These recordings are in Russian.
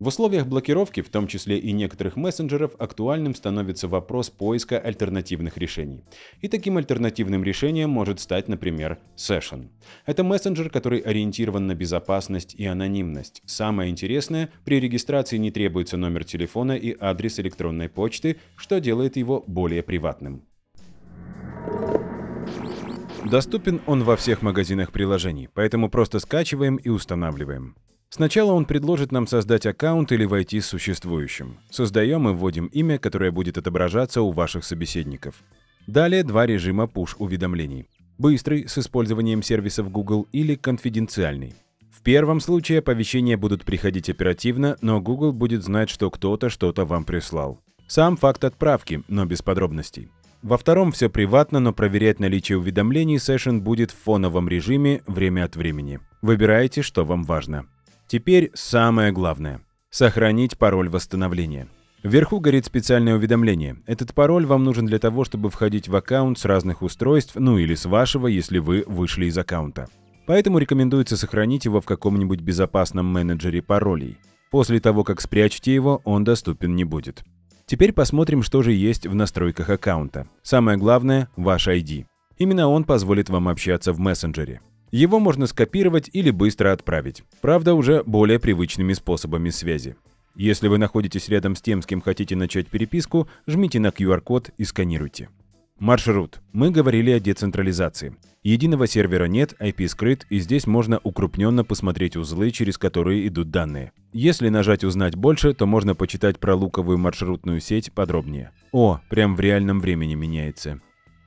В условиях блокировки, в том числе и некоторых мессенджеров, актуальным становится вопрос поиска альтернативных решений. И таким альтернативным решением может стать, например, Session. Это мессенджер, который ориентирован на безопасность и анонимность. Самое интересное, при регистрации не требуется номер телефона и адрес электронной почты, что делает его более приватным. Доступен он во всех магазинах приложений, поэтому просто скачиваем и устанавливаем. Сначала он предложит нам создать аккаунт или войти с существующим. Создаем и вводим имя, которое будет отображаться у ваших собеседников. Далее два режима push-уведомлений. Быстрый, с использованием сервисов Google, или конфиденциальный. В первом случае оповещения будут приходить оперативно, но Google будет знать, что кто-то что-то вам прислал. Сам факт отправки, но без подробностей. Во втором все приватно, но проверять наличие уведомлений Session будет в фоновом режиме время от времени. Выбирайте, что вам важно. Теперь самое главное. Сохранить пароль восстановления. Вверху горит специальное уведомление. Этот пароль вам нужен для того, чтобы входить в аккаунт с разных устройств, ну или с вашего, если вы вышли из аккаунта. Поэтому рекомендуется сохранить его в каком-нибудь безопасном менеджере паролей. После того, как спрячете его, он доступен не будет. Теперь посмотрим, что же есть в настройках аккаунта. Самое главное – ваш ID. Именно он позволит вам общаться в мессенджере. Его можно скопировать или быстро отправить, правда уже более привычными способами связи. Если вы находитесь рядом с тем, с кем хотите начать переписку, жмите на QR-код и сканируйте. Маршрут. Мы говорили о децентрализации. Единого сервера нет, IP скрыт, и здесь можно укрупненно посмотреть узлы, через которые идут данные. Если нажать «Узнать больше», то можно почитать про луковую маршрутную сеть подробнее. О, прям в реальном времени меняется.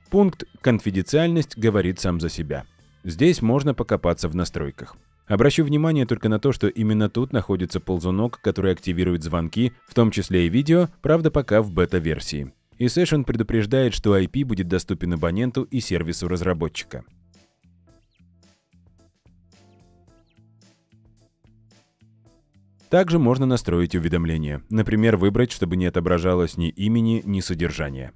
Пункт «Конфиденциальность» говорит сам за себя. Здесь можно покопаться в настройках. Обращу внимание только на то, что именно тут находится ползунок, который активирует звонки, в том числе и видео, правда пока в бета-версии. И Session предупреждает, что IP будет доступен абоненту и сервису разработчика. Также можно настроить уведомления. Например, выбрать, чтобы не отображалось ни имени, ни содержания.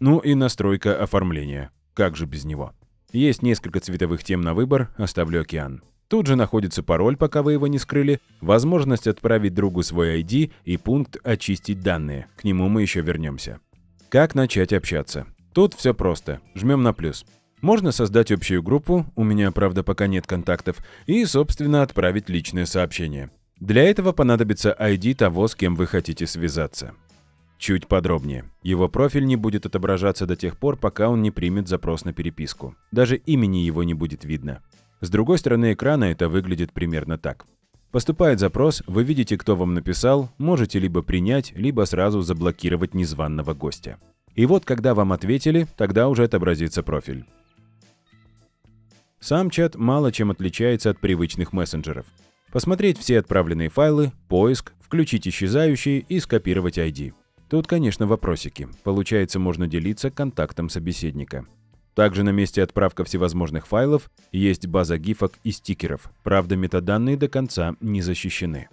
Ну и настройка оформления. Как же без него? Есть несколько цветовых тем на выбор, оставлю океан. Тут же находится пароль, пока вы его не скрыли, возможность отправить другу свой ID и пункт «Очистить данные». К нему мы еще вернемся. Как начать общаться? Тут все просто. Жмем на плюс. Можно создать общую группу, у меня, правда, пока нет контактов, и, собственно, отправить личное сообщение. Для этого понадобится ID того, с кем вы хотите связаться. Чуть подробнее. Его профиль не будет отображаться до тех пор, пока он не примет запрос на переписку. Даже имени его не будет видно. С другой стороны экрана это выглядит примерно так. Поступает запрос, вы видите, кто вам написал, можете либо принять, либо сразу заблокировать незваного гостя. И вот когда вам ответили, тогда уже отобразится профиль. Сам чат мало чем отличается от привычных мессенджеров. Посмотреть все отправленные файлы, поиск, включить исчезающие и скопировать ID. Тут, конечно, вопросики. Получается, можно делиться контактом собеседника. Также на месте отправка всевозможных файлов есть база гифок и стикеров. Правда, метаданные до конца не защищены.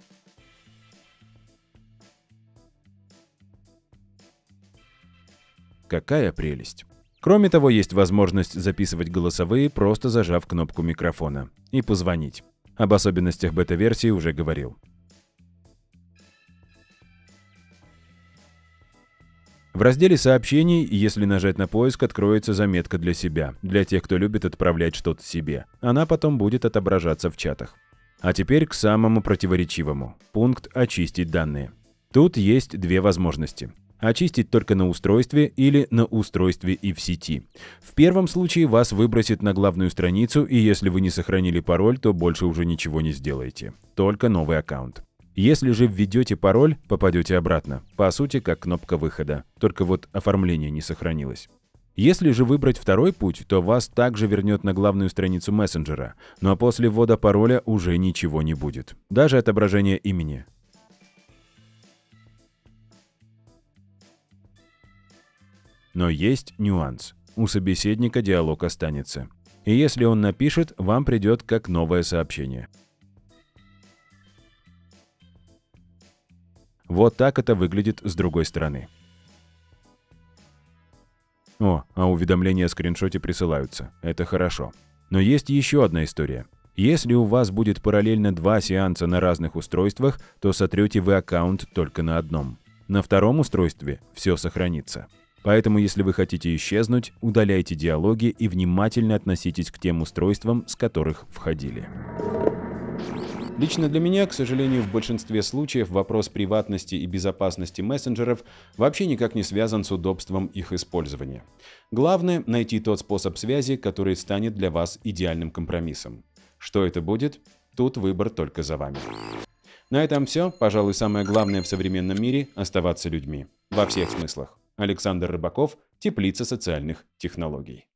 Какая прелесть! Кроме того, есть возможность записывать голосовые, просто зажав кнопку микрофона, и позвонить. Об особенностях бета-версии уже говорил. В разделе сообщений, если нажать на поиск, откроется заметка для себя, для тех, кто любит отправлять что-то себе. Она потом будет отображаться в чатах. А теперь к самому противоречивому. Пункт «Очистить данные». Тут есть две возможности. Очистить только на устройстве или на устройстве и в сети. В первом случае вас выбросит на главную страницу, и если вы не сохранили пароль, то больше уже ничего не сделаете. Только новый аккаунт. Если же введете пароль, попадете обратно. По сути, как кнопка выхода. Только вот оформление не сохранилось. Если же выбрать второй путь, то вас также вернет на главную страницу мессенджера, но после ввода пароля уже ничего не будет. Даже отображение имени. Но есть нюанс. У собеседника диалог останется. И если он напишет, вам придет как новое сообщение. Вот так это выглядит с другой стороны. О, а уведомления о скриншоте присылаются. Это хорошо. Но есть еще одна история. Если у вас будет параллельно два сеанса на разных устройствах, то сотрете вы аккаунт только на одном. На втором устройстве все сохранится. Поэтому, если вы хотите исчезнуть, удаляйте диалоги и внимательно относитесь к тем устройствам, с которых входили. Лично для меня, к сожалению, в большинстве случаев вопрос приватности и безопасности мессенджеров вообще никак не связан с удобством их использования. Главное – найти тот способ связи, который станет для вас идеальным компромиссом. Что это будет? Тут выбор только за вами. На этом все. Пожалуй, самое главное в современном мире – оставаться людьми. Во всех смыслах. Александр Рыбаков, Теплица социальных технологий.